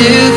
to